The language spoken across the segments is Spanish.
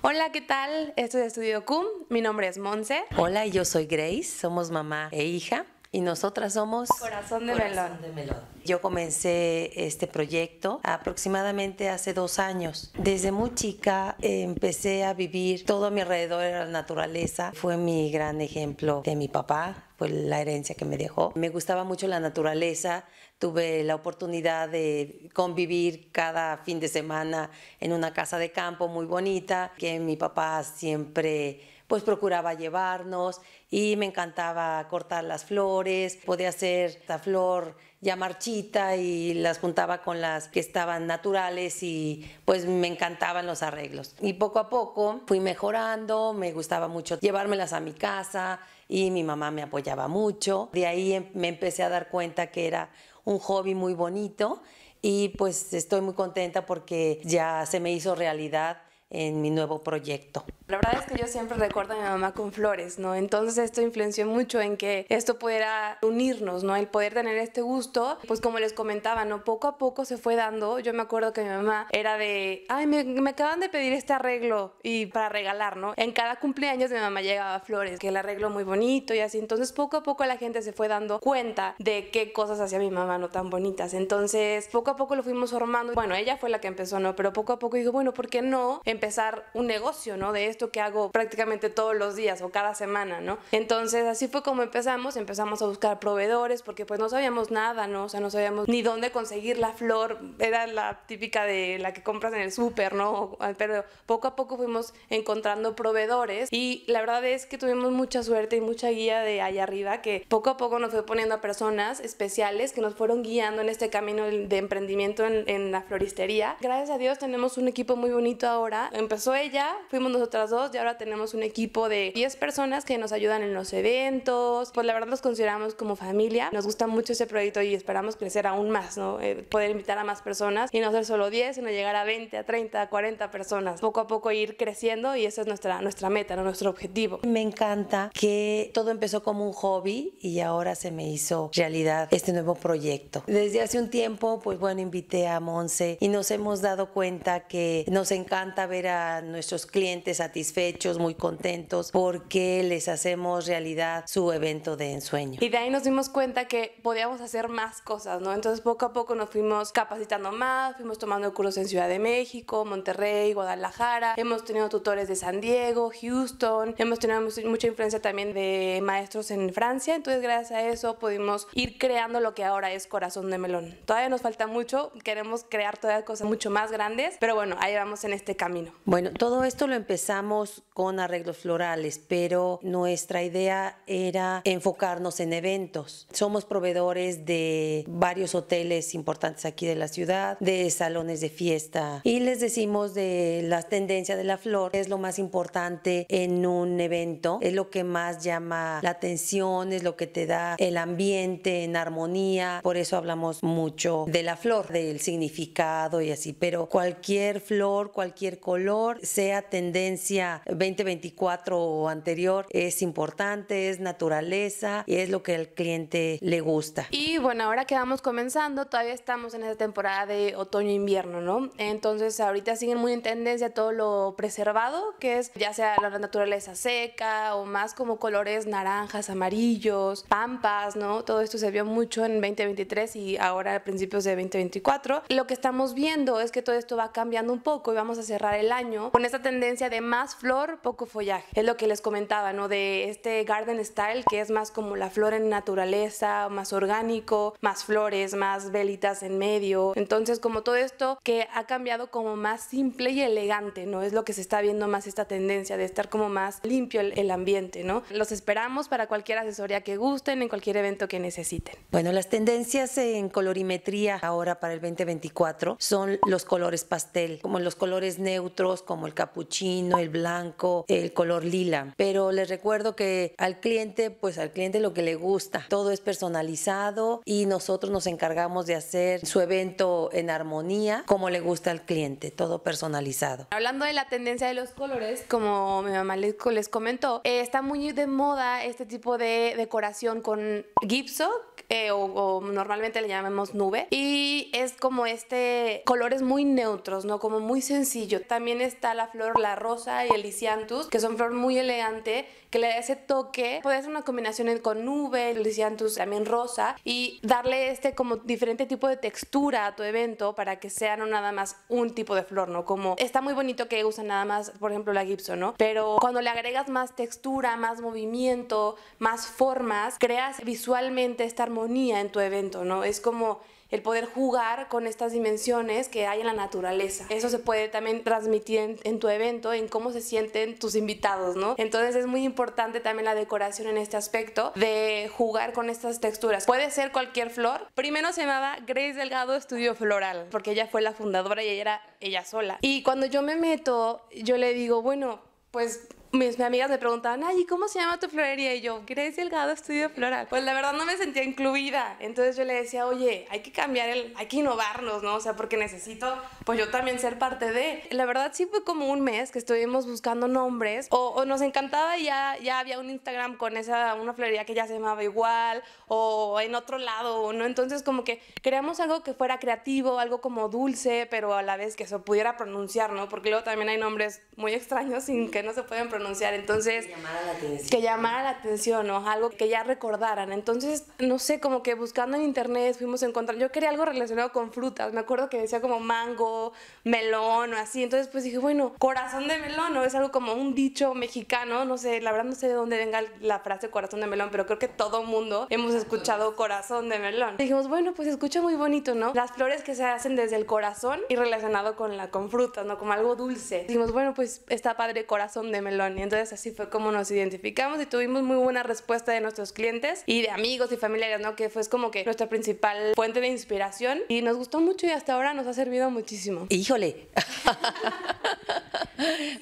Hola, ¿qué tal? Esto es Estudio CUM. Mi nombre es Monse. Hola, yo soy Grace. Somos mamá e hija. Y nosotras somos Corazón de Melón. de Melón. Yo comencé este proyecto aproximadamente hace dos años. Desde muy chica eh, empecé a vivir todo a mi alrededor era la naturaleza. Fue mi gran ejemplo de mi papá, fue la herencia que me dejó. Me gustaba mucho la naturaleza. Tuve la oportunidad de convivir cada fin de semana en una casa de campo muy bonita que mi papá siempre pues procuraba llevarnos y me encantaba cortar las flores, podía hacer la flor ya marchita y las juntaba con las que estaban naturales y pues me encantaban los arreglos. Y poco a poco fui mejorando, me gustaba mucho llevármelas a mi casa y mi mamá me apoyaba mucho. De ahí em, me empecé a dar cuenta que era un hobby muy bonito y pues estoy muy contenta porque ya se me hizo realidad en mi nuevo proyecto. La verdad es que yo siempre recuerdo a mi mamá con flores, ¿no? Entonces esto influenció mucho en que esto pudiera unirnos, ¿no? El poder tener este gusto, pues como les comentaba, ¿no? Poco a poco se fue dando. Yo me acuerdo que mi mamá era de, ay, me, me acaban de pedir este arreglo y para regalar, ¿no? En cada cumpleaños mi mamá llegaba flores, que el arreglo muy bonito y así. Entonces poco a poco la gente se fue dando cuenta de qué cosas hacía mi mamá no tan bonitas. Entonces poco a poco lo fuimos formando. Bueno, ella fue la que empezó, ¿no? Pero poco a poco digo, bueno, ¿por qué no empezar un negocio, ¿no? De esto que hago prácticamente todos los días o cada semana, ¿no? Entonces así fue como empezamos, empezamos a buscar proveedores porque pues no sabíamos nada, ¿no? O sea, no sabíamos ni dónde conseguir la flor, era la típica de la que compras en el súper, ¿no? Pero poco a poco fuimos encontrando proveedores y la verdad es que tuvimos mucha suerte y mucha guía de allá arriba que poco a poco nos fue poniendo a personas especiales que nos fueron guiando en este camino de emprendimiento en, en la floristería. Gracias a Dios tenemos un equipo muy bonito ahora. Empezó ella, fuimos nosotras dos y ahora tenemos un equipo de 10 personas que nos ayudan en los eventos. Pues la verdad nos consideramos como familia. Nos gusta mucho ese proyecto y esperamos crecer aún más, ¿no? Eh, poder invitar a más personas y no ser solo 10, sino llegar a 20, a 30, a 40 personas. Poco a poco ir creciendo y esa es nuestra, nuestra meta, ¿no? nuestro objetivo. Me encanta que todo empezó como un hobby y ahora se me hizo realidad este nuevo proyecto. Desde hace un tiempo, pues bueno, invité a Monse y nos hemos dado cuenta que nos encanta ver a nuestros clientes satisfechos, muy contentos, porque les hacemos realidad su evento de ensueño. Y de ahí nos dimos cuenta que podíamos hacer más cosas, ¿no? Entonces poco a poco nos fuimos capacitando más, fuimos tomando cursos en Ciudad de México, Monterrey, Guadalajara, hemos tenido tutores de San Diego, Houston, hemos tenido mucha influencia también de maestros en Francia, entonces gracias a eso pudimos ir creando lo que ahora es Corazón de Melón. Todavía nos falta mucho, queremos crear todavía cosas mucho más grandes, pero bueno, ahí vamos en este camino. Bueno, todo esto lo empezamos con arreglos florales, pero nuestra idea era enfocarnos en eventos. Somos proveedores de varios hoteles importantes aquí de la ciudad, de salones de fiesta y les decimos de la tendencia de la flor, es lo más importante en un evento, es lo que más llama la atención, es lo que te da el ambiente en armonía, por eso hablamos mucho de la flor, del significado y así, pero cualquier flor, cualquier color, sea tendencia 2024 o anterior, es importante, es naturaleza y es lo que al cliente le gusta. Y bueno, ahora que vamos comenzando, todavía estamos en esa temporada de otoño-invierno, ¿no? Entonces ahorita siguen muy en tendencia todo lo preservado, que es ya sea la naturaleza seca o más como colores naranjas, amarillos, pampas, ¿no? Todo esto se vio mucho en 2023 y ahora a principios de 2024. Lo que estamos viendo es que todo esto va cambiando un poco y vamos a cerrar el año con esta tendencia de más flor, poco follaje. Es lo que les comentaba, ¿no? De este garden style que es más como la flor en naturaleza, más orgánico, más flores, más velitas en medio. Entonces, como todo esto que ha cambiado como más simple y elegante, ¿no? Es lo que se está viendo más esta tendencia de estar como más limpio el, el ambiente, ¿no? Los esperamos para cualquier asesoría que gusten, en cualquier evento que necesiten. Bueno, las tendencias en colorimetría ahora para el 2024 son los colores pastel, como los colores neutros, como el capuchino, el blanco, el color lila. Pero les recuerdo que al cliente, pues al cliente lo que le gusta, todo es personalizado y nosotros nos encargamos de hacer su evento en armonía como le gusta al cliente, todo personalizado. Hablando de la tendencia de los colores, como mi mamá les, les comentó, eh, está muy de moda este tipo de decoración con gipso eh, o, o, normalmente le llamamos nube y es como este colores muy neutros, ¿no? Como muy sencillo. También está la flor, la rosa y el lisianthus, que son flor muy elegante, que le da ese toque. Puede ser una combinación con nube, el lisianthus también rosa, y darle este como diferente tipo de textura a tu evento para que sea no nada más un tipo de flor, ¿no? Como está muy bonito que usan nada más, por ejemplo, la Gibson, ¿no? Pero cuando le agregas más textura, más movimiento, más formas, creas visualmente esta armonía en tu evento, ¿no? Es como el poder jugar con estas dimensiones que hay en la naturaleza. Eso se puede también transmitir en, tu evento, en cómo se sienten tus invitados, ¿no? Entonces es muy importante también la decoración en este aspecto de jugar con estas texturas. Puede ser cualquier flor. Primero se llamaba Grace Delgado Estudio Floral, porque ella fue la fundadora y ella era ella sola. Y cuando yo me meto, yo le digo, bueno, pues mis, amigas me preguntaban, ay, ¿cómo se llama tu florería? Y yo, Grace Delgado Estudio Floral. Pues la verdad no me sentía incluida. Entonces yo le decía, oye, hay que cambiar el, hay que innovarnos, ¿no? O sea, porque necesito, pues yo también ser parte de. La verdad sí fue como un mes que estuvimos buscando nombres o, o nos encantaba ya, ya había un Instagram con esa, una florería que ya se llamaba igual o en otro lado, ¿no? Entonces como que creamos algo que fuera creativo, algo como dulce, pero a la vez que se pudiera pronunciar, ¿no? Porque luego también hay nombres muy extraños sin que no se pueden pronunciar pronunciar. Entonces, que llamara la atención, que llamara la atención o algo que ya recordaran. Entonces, no sé, como que buscando en internet fuimos a encontrar, yo quería algo relacionado con frutas, me acuerdo que decía como mango, melón o así. Entonces, pues dije, bueno, corazón de melón, ¿no? Es algo como un dicho mexicano, no sé, la verdad no sé de dónde venga la frase corazón de melón, pero creo que todo mundo hemos escuchado corazón de melón. dijimos, bueno, pues escucha muy bonito, ¿no? Las flores que se hacen desde el corazón y relacionado con la con frutas, ¿no? Como algo dulce. Dijimos, bueno, pues está padre corazón de melón y entonces así fue como nos identificamos y tuvimos muy buena respuesta de nuestros clientes y de amigos y familiares, ¿no? Que fue como que nuestra principal fuente de inspiración y nos gustó mucho y hasta ahora nos ha servido muchísimo. Híjole.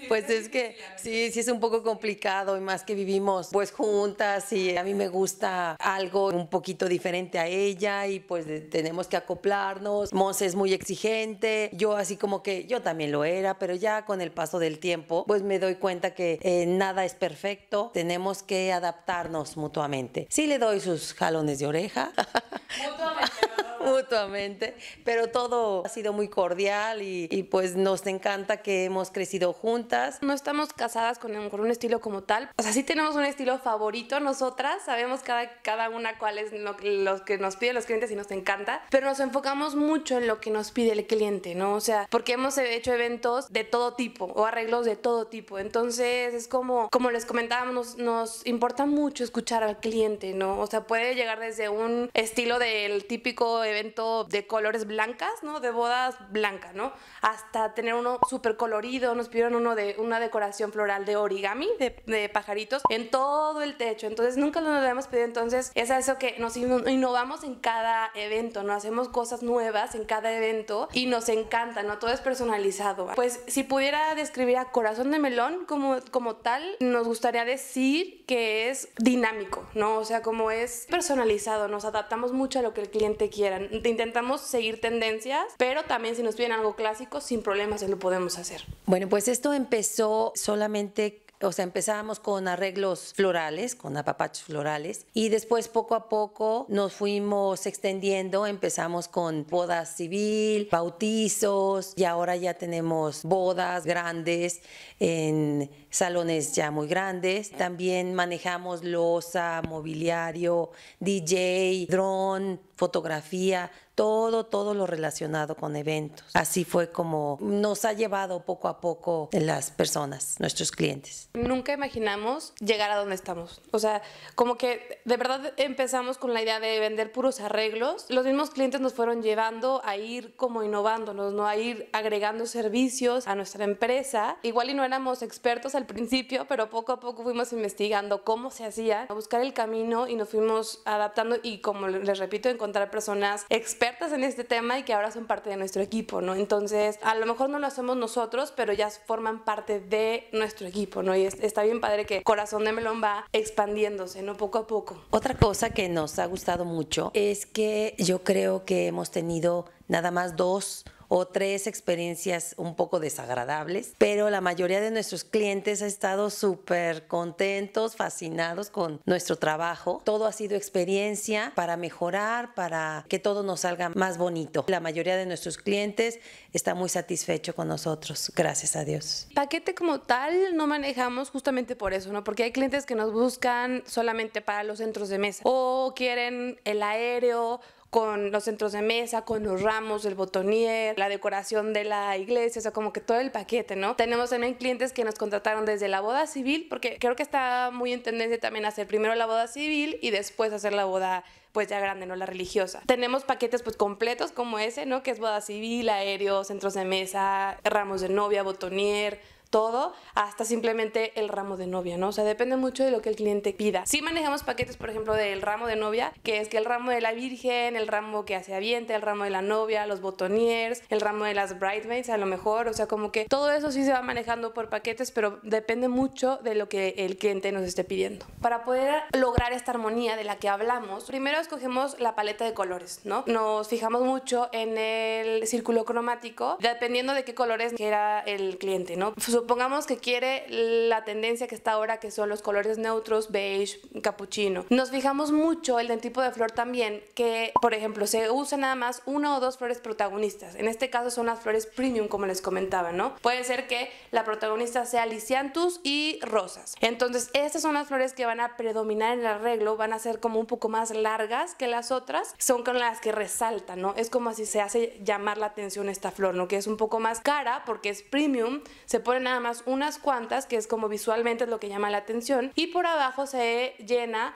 pues es que sí, sí es un poco complicado y más que vivimos pues juntas y a mí me gusta algo un poquito diferente a ella y pues tenemos que acoplarnos. Monse es muy exigente, yo así como que yo también lo era, pero ya con el paso del tiempo pues me doy cuenta que eh, nada es perfecto, tenemos que adaptarnos mutuamente. Sí le doy sus jalones de oreja. Mutuamente mutuamente, pero todo ha sido muy cordial y, pues nos encanta que hemos crecido juntas. No estamos casadas con un, estilo como tal, o sea, sí tenemos un estilo favorito nosotras, sabemos cada, cada una cuál es lo, lo que nos piden los clientes y nos encanta, pero nos enfocamos mucho en lo que nos pide el cliente, ¿no? O sea, porque hemos hecho eventos de todo tipo o arreglos de todo tipo, entonces es como, como les comentábamos, nos, nos importa mucho escuchar al cliente, ¿no? O sea, puede llegar desde un estilo del típico evento de colores blancas, ¿no? De bodas blancas, ¿no? Hasta tener uno súper colorido, nos pidieron uno de una decoración floral de origami, de, pajaritos, en todo el techo. Entonces nunca lo habíamos pedido. Entonces es eso que nos innovamos en cada evento, ¿no? Hacemos cosas nuevas en cada evento y nos encanta, ¿no? Todo es personalizado. Pues si pudiera describir a Corazón de Melón como, como tal, nos gustaría decir que es dinámico, ¿no? O sea, como es personalizado, nos adaptamos mucho a lo que el cliente quiera intentamos seguir tendencias, pero también si nos piden algo clásico, sin problemas lo podemos hacer. Bueno, pues esto empezó solamente o sea, empezábamos con arreglos florales, con apapachos florales, y después poco a poco nos fuimos extendiendo, empezamos con bodas civil, bautizos, y ahora ya tenemos bodas grandes en salones ya muy grandes. También manejamos losa, mobiliario, DJ, dron, fotografía, todo, todo lo relacionado con eventos. Así fue como nos ha llevado poco a poco las personas, nuestros clientes. Nunca imaginamos llegar a donde estamos. O sea, como que de verdad empezamos con la idea de vender puros arreglos. Los mismos clientes nos fueron llevando a ir como innovándonos, ¿no? A ir agregando servicios a nuestra empresa. Igual y no éramos expertos al principio, pero poco a poco fuimos investigando cómo se hacía, a buscar el camino y nos fuimos adaptando y como les repito, encontrar personas expertas en este tema y que ahora son parte de nuestro equipo, ¿no? Entonces, a lo mejor no lo hacemos nosotros, pero ya forman parte de nuestro equipo, ¿no? Y está bien padre que Corazón de Melón va expandiéndose, ¿no? Poco a poco. Otra cosa que nos ha gustado mucho es que yo creo que hemos tenido nada más dos o tres experiencias un poco desagradables, pero la mayoría de nuestros clientes ha estado súper contentos, fascinados con nuestro trabajo. Todo ha sido experiencia para mejorar, para que todo nos salga más bonito. La mayoría de nuestros clientes está muy satisfecho con nosotros, gracias a Dios. Paquete como tal no manejamos justamente por eso, ¿no? Porque hay clientes que nos buscan solamente para los centros de mesa o quieren el aéreo con los centros de mesa, con los ramos, el botonier, la decoración de la iglesia, o sea, como que todo el paquete, ¿no? Tenemos también clientes que nos contrataron desde la boda civil, porque creo que está muy en tendencia también hacer primero la boda civil y después hacer la boda pues ya grande, no la religiosa. Tenemos paquetes pues completos como ese, ¿no? Que es boda civil, aéreo, centros de mesa, ramos de novia, botonier, todo hasta simplemente el ramo de novia, ¿no? O sea, depende mucho de lo que el cliente pida. Sí manejamos paquetes, por ejemplo, del ramo de novia, que es que el ramo de la virgen, el ramo que hace aviente, el ramo de la novia, los botoniers, el ramo de las bridesmaids, a lo mejor, o sea, como que todo eso sí se va manejando por paquetes, pero depende mucho de lo que el cliente nos esté pidiendo. Para poder lograr esta armonía de la que hablamos, primero escogemos la paleta de colores, ¿no? Nos fijamos mucho en el círculo cromático, dependiendo de qué colores quiera el cliente, ¿no? Supongamos que quiere la tendencia que está ahora, que son los colores neutros, beige, capuchino. Nos fijamos mucho en el tipo de flor también, que por ejemplo se usa nada más una o dos flores protagonistas. En este caso son las flores premium, como les comentaba, ¿no? Puede ser que la protagonista sea lisianthus y rosas. Entonces, estas son las flores que van a predominar en el arreglo, van a ser como un poco más largas que las otras, son con las que resaltan, ¿no? Es como si se hace llamar la atención esta flor, ¿no? Que es un poco más cara porque es premium, se ponen nada más unas cuantas, que es como visualmente es lo que llama la atención, y por abajo se llena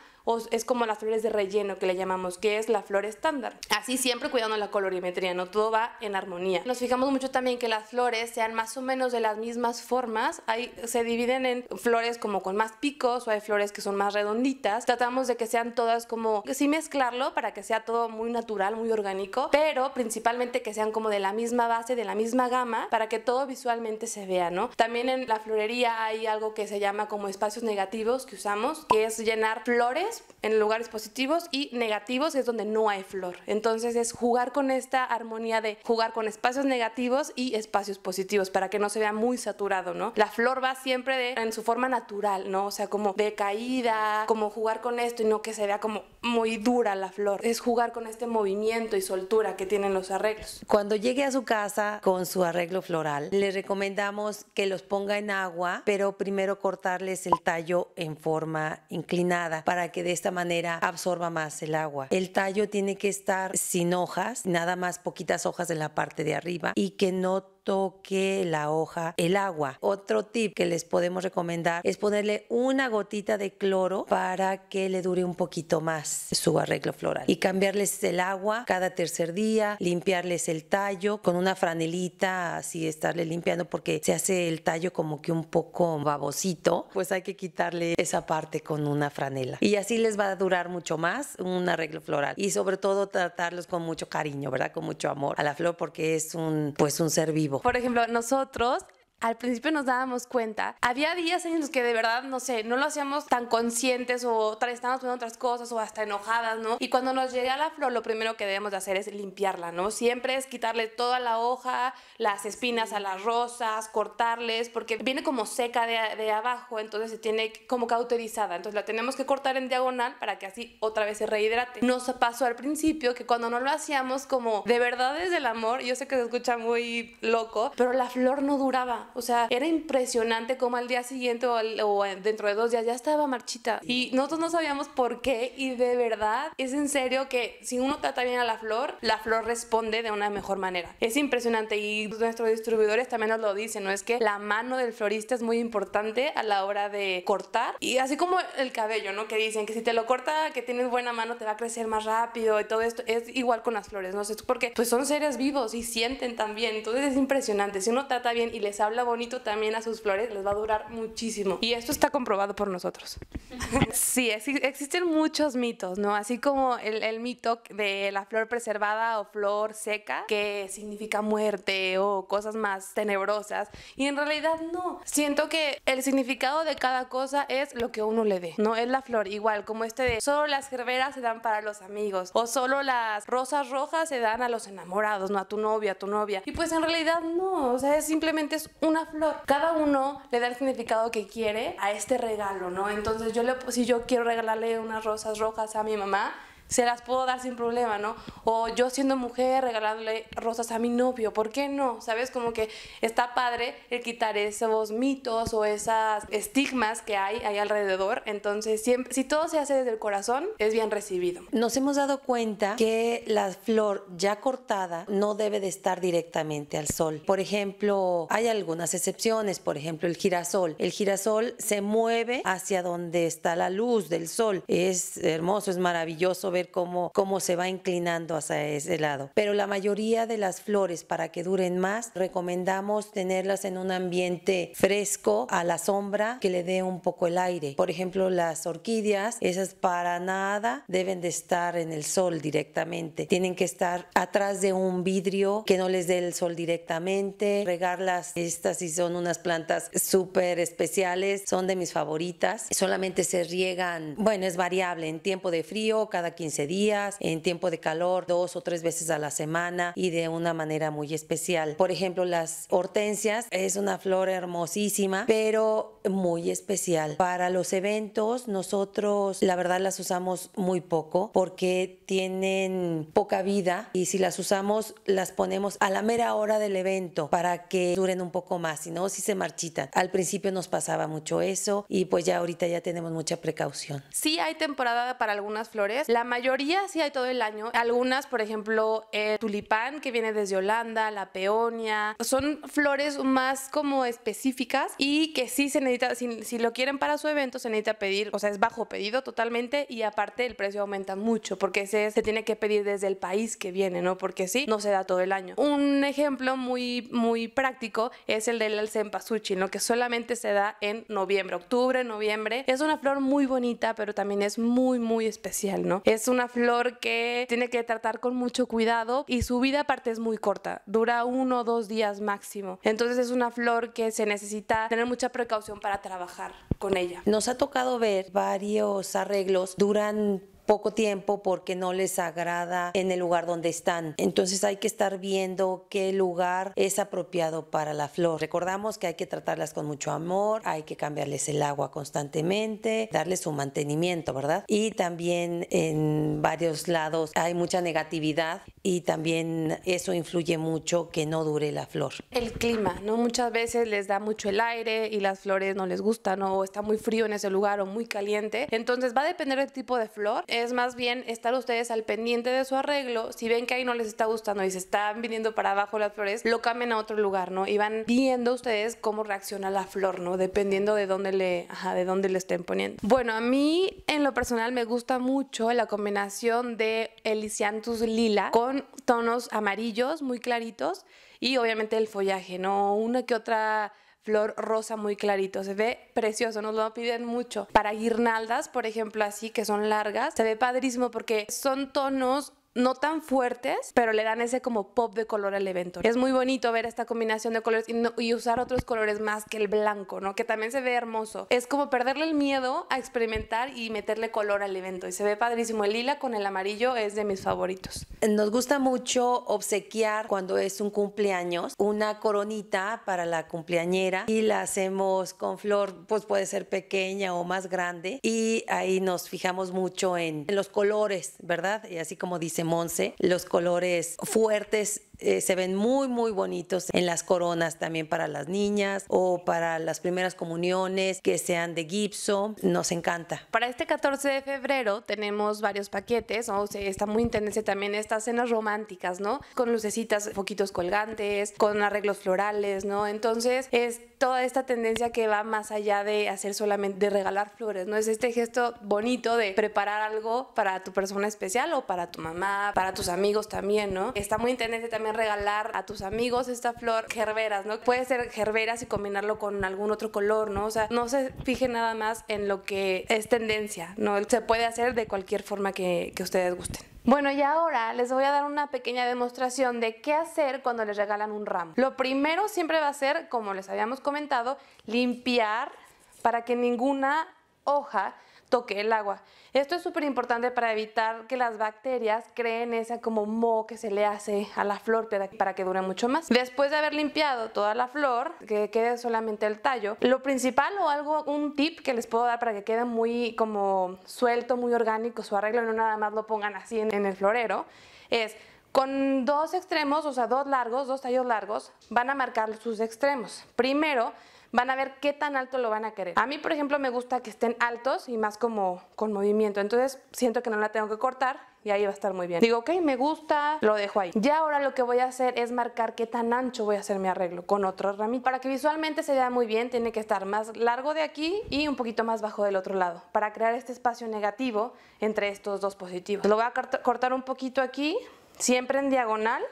es como las flores de relleno que le llamamos, que es la flor estándar. Así siempre cuidando la colorimetría, no todo va en armonía. Nos fijamos mucho también que las flores sean más o menos de las mismas formas. Hay, se dividen en flores como con más picos o hay flores que son más redonditas. Tratamos de que sean todas como, sí mezclarlo para que sea todo muy natural, muy orgánico, pero principalmente que sean como de la misma base, de la misma gama, para que todo visualmente se vea, ¿no? También en la florería hay algo que se llama como espacios negativos que usamos, que es llenar flores en lugares positivos y negativos es donde no hay flor. Entonces es jugar con esta armonía de jugar con espacios negativos y espacios positivos para que no se vea muy saturado, ¿no? La flor va siempre de, en su forma natural, ¿no? O sea, como de caída, como jugar con esto y no que se vea como muy dura la flor. Es jugar con este movimiento y soltura que tienen los arreglos. Cuando llegue a su casa con su arreglo floral, le recomendamos que los ponga en agua, pero primero cortarles el tallo en forma inclinada para que de esta manera absorba más el agua. El tallo tiene que estar sin hojas, nada más poquitas hojas en la parte de arriba y que no toque la hoja el agua. Otro tip que les podemos recomendar es ponerle una gotita de cloro para que le dure un poquito más su arreglo floral y cambiarles el agua cada tercer día, limpiarles el tallo con una franelita, así estarle limpiando porque se hace el tallo como que un poco babosito, pues hay que quitarle esa parte con una franela y así les va a durar mucho más un arreglo floral y sobre todo tratarlos con mucho cariño, ¿verdad? Con mucho amor a la flor porque es un pues un ser vivo por ejemplo, nosotros al principio nos dábamos cuenta, había días en los que de verdad, no sé, no lo hacíamos tan conscientes o estábamos poniendo otras cosas o hasta enojadas, ¿no? Y cuando nos llega la flor, lo primero que debemos de hacer es limpiarla, ¿no? Siempre es quitarle toda la hoja, las espinas a las rosas, cortarles, porque viene como seca de, de abajo, entonces se tiene como cauterizada, entonces la tenemos que cortar en diagonal para que así otra vez se rehidrate. Nos pasó al principio que cuando no lo hacíamos como de verdad desde el amor, yo sé que se escucha muy loco, pero la flor no duraba. O sea, era impresionante como al día siguiente o, dentro de dos días ya estaba marchita. Y nosotros no sabíamos por qué. Y de verdad, es en serio que si uno trata bien a la flor, la flor responde de una mejor manera. Es impresionante. Y nuestros distribuidores también nos lo dicen, ¿no? Es que la mano del florista es muy importante a la hora de cortar. Y así como el cabello, ¿no? Que dicen que si te lo corta, que tienes buena mano, te va a crecer más rápido y todo esto. Es igual con las flores, no sé, porque pues son seres vivos y sienten también. Entonces es impresionante. Si uno trata bien y les habla habla bonito también a sus flores, les va a durar muchísimo. Y esto está comprobado por nosotros. sí, existen muchos mitos, ¿no? Así como el, el mito de la flor preservada o flor seca, que significa muerte o cosas más tenebrosas. Y en realidad no. Siento que el significado de cada cosa es lo que uno le dé, ¿no? Es la flor, igual como este de solo las gerberas se dan para los amigos o solo las rosas rojas se dan a los enamorados, no a tu novia, a tu novia. Y pues en realidad no, o sea, es simplemente es una flor. Cada uno le da el significado que quiere a este regalo, ¿no? Entonces yo le, si yo quiero regalarle unas rosas rojas a mi mamá, se las puedo dar sin problema, ¿no? O yo siendo mujer regalarle rosas a mi novio, ¿por qué no? ¿Sabes? Como que está padre el quitar esos mitos o esas estigmas que hay ahí alrededor. Entonces, siempre, si todo se hace desde el corazón, es bien recibido. Nos hemos dado cuenta que la flor ya cortada no debe de estar directamente al sol. Por ejemplo, hay algunas excepciones, por ejemplo, el girasol. El girasol se mueve hacia donde está la luz del sol. Es hermoso, es maravilloso ver cómo, cómo se va inclinando hacia ese lado. Pero la mayoría de las flores, para que duren más, recomendamos tenerlas en un ambiente fresco, a la sombra, que le dé un poco el aire. Por ejemplo, las orquídeas, esas para nada deben de estar en el sol directamente. Tienen que estar atrás de un vidrio que no les dé el sol directamente. Regarlas, estas sí son unas plantas súper especiales, son de mis favoritas. Solamente se riegan, bueno, es variable en tiempo de frío, cada 15 días, en tiempo de calor dos o tres veces a la semana y de una manera muy especial. Por ejemplo, las hortensias es una flor hermosísima, pero muy especial. Para los eventos nosotros la verdad las usamos muy poco porque tienen poca vida y si las usamos las ponemos a la mera hora del evento para que duren un poco más, si no, si se marchitan. Al principio nos pasaba mucho eso y pues ya ahorita ya tenemos mucha precaución. Sí hay temporada para algunas flores. La mayoría sí hay todo el año. Algunas, por ejemplo, el tulipán que viene desde Holanda, la peonia, son flores más como específicas y que sí se necesita, si, lo quieren para su evento, se necesita pedir, o sea, es bajo pedido totalmente y aparte el precio aumenta mucho porque se, se tiene que pedir desde el país que viene, ¿no? Porque sí, no se da todo el año. Un ejemplo muy, muy práctico es el del cempasúchil, ¿no? Que solamente se da en noviembre, octubre, noviembre. Es una flor muy bonita, pero también es muy, muy especial, ¿no? Es una flor que tiene que tratar con mucho cuidado y su vida aparte es muy corta, dura uno o dos días máximo. Entonces es una flor que se necesita tener mucha precaución para trabajar con ella. Nos ha tocado ver varios arreglos, duran poco tiempo porque no les agrada en el lugar donde están. Entonces hay que estar viendo qué lugar es apropiado para la flor. Recordamos que hay que tratarlas con mucho amor, hay que cambiarles el agua constantemente, darles su mantenimiento, ¿verdad? Y también en varios lados hay mucha negatividad y también eso influye mucho que no dure la flor. El clima, ¿no? Muchas veces les da mucho el aire y las flores no les gustan o está muy frío en ese lugar o muy caliente. Entonces va a depender del tipo de flor es más bien estar ustedes al pendiente de su arreglo. Si ven que ahí no les está gustando y se están viniendo para abajo las flores, lo cambien a otro lugar, ¿no? Y van viendo ustedes cómo reacciona la flor, ¿no? Dependiendo de dónde le, de dónde le estén poniendo. Bueno, a mí en lo personal me gusta mucho la combinación de Elysianthus lila con tonos amarillos muy claritos y obviamente el follaje, ¿no? Una que otra flor rosa muy clarito. Se ve precioso, nos lo piden mucho. Para guirnaldas, por ejemplo, así que son largas, se ve padrísimo porque son tonos no tan fuertes, pero le dan ese como pop de color al evento. Es muy bonito ver esta combinación de colores y, usar otros colores más que el blanco, ¿no? Que también se ve hermoso. Es como perderle el miedo a experimentar y meterle color al evento y se ve padrísimo. El lila con el amarillo es de mis favoritos. Nos gusta mucho obsequiar cuando es un cumpleaños una coronita para la cumpleañera y la hacemos con flor, pues puede ser pequeña o más grande y ahí nos fijamos mucho en, en los colores, ¿verdad? Y así como dice Monse, los colores fuertes eh, se ven muy, muy bonitos en las coronas también para las niñas o para las primeras comuniones que sean de gipso. Nos encanta. Para este 14 de febrero tenemos varios paquetes, o sea, está muy intenso también estas cenas románticas, ¿no? Con lucecitas, foquitos colgantes, con arreglos florales, ¿no? Entonces es toda esta tendencia que va más allá de hacer solamente, de regalar flores, ¿no? Es este gesto bonito de preparar algo para tu persona especial o para tu mamá, para tus amigos también, ¿no? Está muy intenso también regalar a tus amigos esta flor, gerberas, ¿no? Puede ser gerberas y combinarlo con algún otro color, ¿no? O sea, no se fije nada más en lo que es tendencia, ¿no? Se puede hacer de cualquier forma que ustedes gusten. Bueno, y ahora les voy a dar una pequeña demostración de qué hacer cuando les regalan un ramo. Lo primero siempre va a ser, como les habíamos comentado, limpiar para que ninguna hoja toque el agua. Esto es súper importante para evitar que las bacterias creen esa como moho que se le hace a la flor para que dure mucho más. Después de haber limpiado toda la flor, que quede solamente el tallo, lo principal o algo, un tip que les puedo dar para que quede muy como suelto, muy orgánico su arreglo no nada más lo pongan así en, en el florero, es con dos extremos, o sea, dos largos, dos tallos largos, van a marcar sus extremos. Primero, van a ver qué tan alto lo van a querer. A mí, por ejemplo, me gusta que estén altos y más como con movimiento, entonces siento que no la tengo que cortar y ahí va a estar muy bien. Digo, ok, me gusta, lo dejo ahí. Ya ahora lo que voy a hacer es marcar qué tan ancho voy a hacer mi arreglo con otro ramito. Para que visualmente se vea muy bien, tiene que estar más largo de aquí y un poquito más bajo del otro lado, para crear este espacio negativo entre estos dos positivos. Lo voy a cortar un poquito aquí, siempre en diagonal,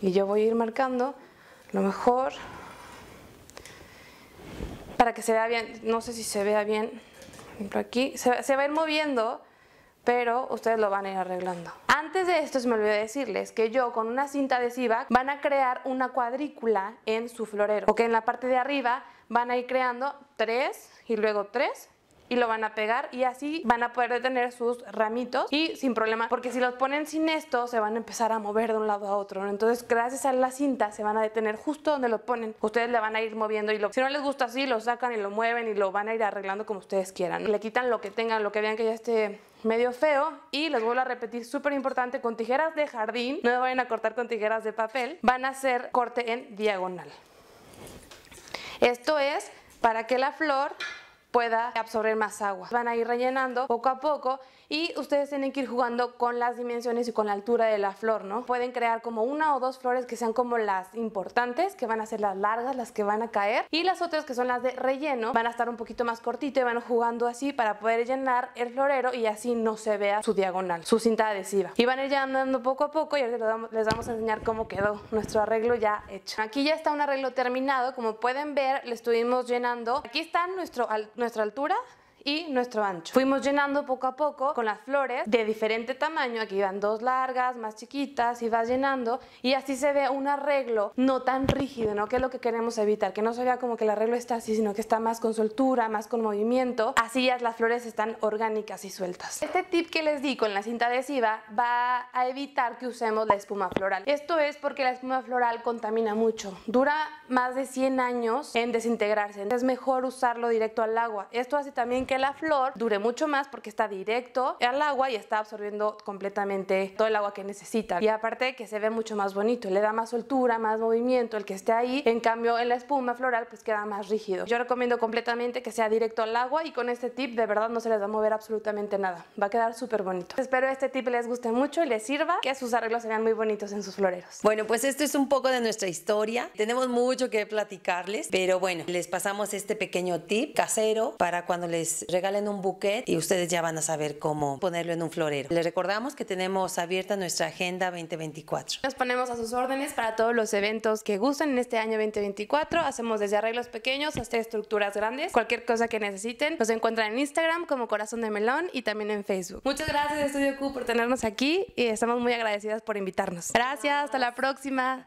y yo voy a ir marcando lo mejor para que se vea bien, no sé si se vea bien, por aquí, se, va a ir moviendo, pero ustedes lo van a ir arreglando. Antes de esto, se me olvidó decirles que yo con una cinta adhesiva van a crear una cuadrícula en su florero, que en la parte de arriba van a ir creando tres y luego tres y lo van a pegar y así van a poder detener sus ramitos y sin problema, porque si los ponen sin esto se van a empezar a mover de un lado a otro, entonces gracias a la cinta se van a detener justo donde lo ponen, ustedes le van a ir moviendo y lo, si no les gusta así lo sacan y lo mueven y lo van a ir arreglando como ustedes quieran, le quitan lo que tengan, lo que vean que ya esté medio feo y les vuelvo a repetir, súper importante, con tijeras de jardín, no me vayan a cortar con tijeras de papel, van a hacer corte en diagonal. Esto es para que la flor pueda absorber más agua. Van a ir rellenando poco a poco y ustedes tienen que ir jugando con las dimensiones y con la altura de la flor, ¿no? Pueden crear como una o dos flores que sean como las importantes, que van a ser las largas, las que van a caer y las otras que son las de relleno van a estar un poquito más cortito y van jugando así para poder llenar el florero y así no se vea su diagonal, su cinta adhesiva. Y van a ir llenando poco a poco y ahora les vamos a enseñar cómo quedó nuestro arreglo ya hecho. Aquí ya está un arreglo terminado, como pueden ver le estuvimos llenando. Aquí está nuestro, nuestra altura y nuestro ancho. Fuimos llenando poco a poco con las flores de diferente tamaño, aquí van dos largas, más chiquitas y vas llenando y así se ve un arreglo no tan rígido, ¿no? Que es lo que queremos evitar, que no se vea como que el arreglo está así, sino que está más con soltura, más con movimiento, así ya las flores están orgánicas y sueltas. Este tip que les di con la cinta adhesiva va a evitar que usemos la espuma floral. Esto es porque la espuma floral contamina mucho, dura más de 100 años en desintegrarse, es mejor usarlo directo al agua. Esto hace también que la flor dure mucho más porque está directo al agua y está absorbiendo completamente todo el agua que necesita. Y aparte que se ve mucho más bonito, le da más soltura, más movimiento el que esté ahí. En cambio en la espuma floral pues queda más rígido. Yo recomiendo completamente que sea directo al agua y con este tip de verdad no se les va a mover absolutamente nada. Va a quedar súper bonito. Espero este tip les guste mucho y les sirva, que sus arreglos se vean muy bonitos en sus floreros. Bueno, pues esto es un poco de nuestra historia. Tenemos mucho que platicarles, pero bueno, les pasamos este pequeño tip casero para cuando les regalen un buquet y ustedes ya van a saber cómo ponerlo en un florero. Les recordamos que tenemos abierta nuestra agenda 2024. Nos ponemos a sus órdenes para todos los eventos que gusten en este año 2024. Hacemos desde arreglos pequeños hasta estructuras grandes. Cualquier cosa que necesiten, nos encuentran en Instagram como Corazón de Melón y también en Facebook. Muchas gracias Estudio Q por tenernos aquí y estamos muy agradecidas por invitarnos. Gracias, hasta la próxima.